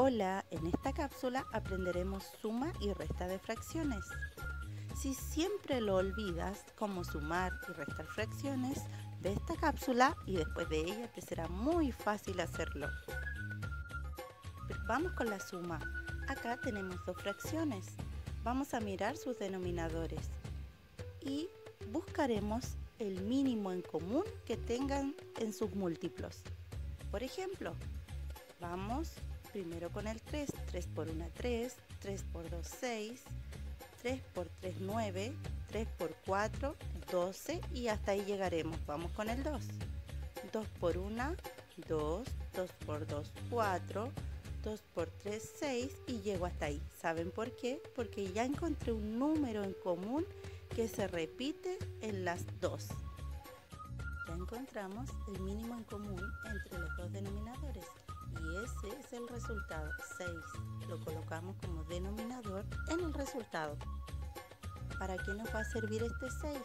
Hola, en esta cápsula aprenderemos suma y resta de fracciones. Si siempre lo olvidas cómo sumar y restar fracciones, ve esta cápsula y después de ella te será muy fácil hacerlo. Vamos con la suma. Acá tenemos dos fracciones. Vamos a mirar sus denominadores y buscaremos el mínimo en común que tengan en sus múltiplos. Por ejemplo, vamos primero con el 3. 3 por 1, 3. 3 por 2, 6. 3 por 3, 9. 3 por 4, 12 y hasta ahí llegaremos. Vamos con el 2. 2 por 1, 2. 2 por 2, 4. 2 por 3, 6 y llego hasta ahí. ¿Saben por qué? Porque ya encontré un número en común que se repite en las dos. Ya encontramos el mínimo en común entre los ese es el resultado 6. Lo colocamos como denominador en el resultado. ¿Para qué nos va a servir este 6?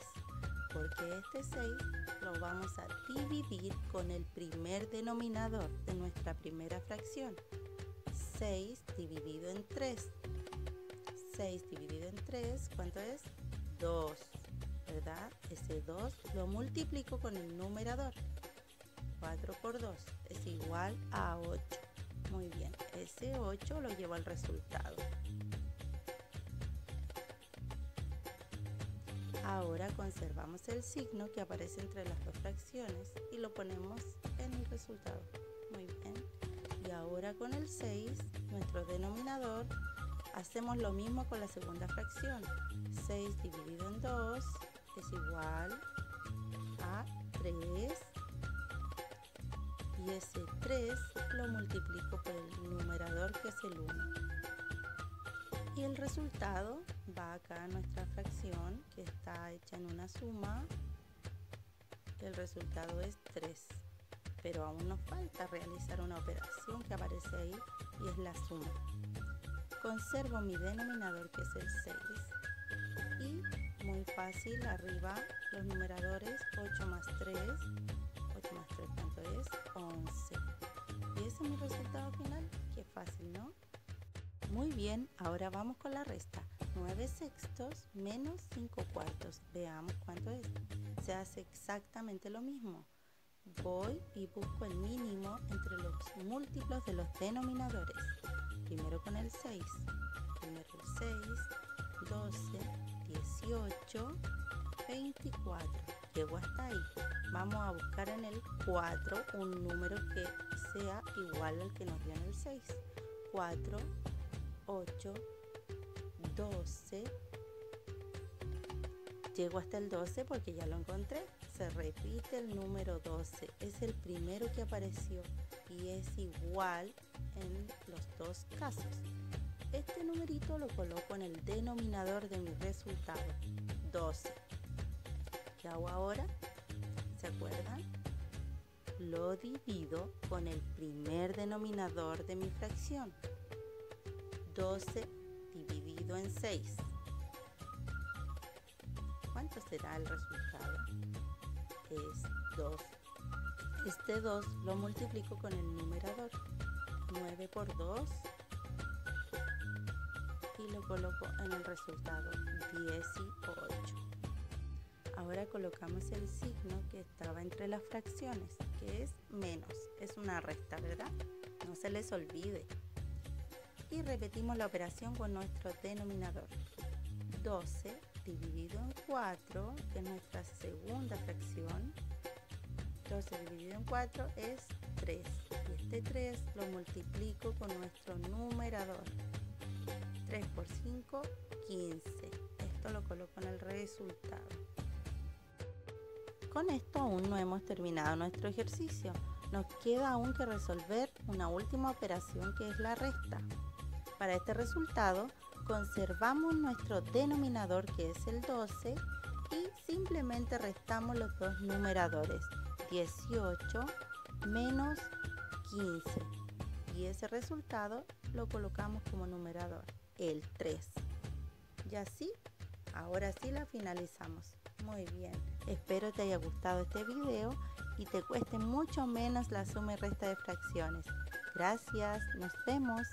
Porque este 6 lo vamos a dividir con el primer denominador de nuestra primera fracción. 6 dividido en 3. 6 dividido en 3, ¿cuánto es? 2. ¿Verdad? Ese 2 lo multiplico con el numerador. 4 por 2 es igual a 8. Muy bien, ese 8 lo llevo al resultado. Ahora conservamos el signo que aparece entre las dos fracciones y lo ponemos en el resultado. Muy bien. Y ahora con el 6, nuestro denominador, hacemos lo mismo con la segunda fracción. 6 dividido en 2 es igual a 3 y ese 3 lo multiplico por el numerador que es el 1. Y el resultado va acá a nuestra fracción que está hecha en una suma. El resultado es 3. Pero aún nos falta realizar una operación que aparece ahí y es la suma. Conservo mi denominador que es el 6. Y muy fácil, arriba los numeradores 8 Muy bien, ahora vamos con la resta. 9 sextos menos 5 cuartos. Veamos cuánto es. Se hace exactamente lo mismo. Voy y busco el mínimo entre los múltiplos de los denominadores. Primero con el 6. Primero el 6, 12, 18, 24. Llego hasta ahí. Vamos a buscar en el 4 un número que sea igual al que nos dio en el 6. 4, 8, 12. Llego hasta el 12 porque ya lo encontré. Se repite el número 12. Es el primero que apareció y es igual en los dos casos. Este numerito lo coloco en el denominador de mi resultado, 12. ¿Qué hago ahora? ¿Se acuerdan? Lo divido con el primer denominador de mi fracción. 12 dividido en 6. ¿Cuánto será el resultado? Es 2. Este 2 lo multiplico con el numerador. 9 por 2 y lo coloco en el resultado 18. Ahora colocamos el signo que estaba entre las fracciones, que es menos. Es una resta, ¿verdad? No se les olvide. Y repetimos la operación con nuestro denominador. 12 dividido en 4, que es nuestra segunda fracción. 12 dividido en 4 es 3. Y este 3 lo multiplico con nuestro numerador. 3 por 5, 15. Esto lo coloco en el resultado. Con esto aún no hemos terminado nuestro ejercicio. Nos queda aún que resolver una última operación que es la resta. Para este resultado conservamos nuestro denominador que es el 12 y simplemente restamos los dos numeradores 18 menos 15 y ese resultado lo colocamos como numerador el 3 y así ahora sí la finalizamos. Muy bien, espero te haya gustado este video y te cueste mucho menos la suma y resta de fracciones. Gracias, nos vemos.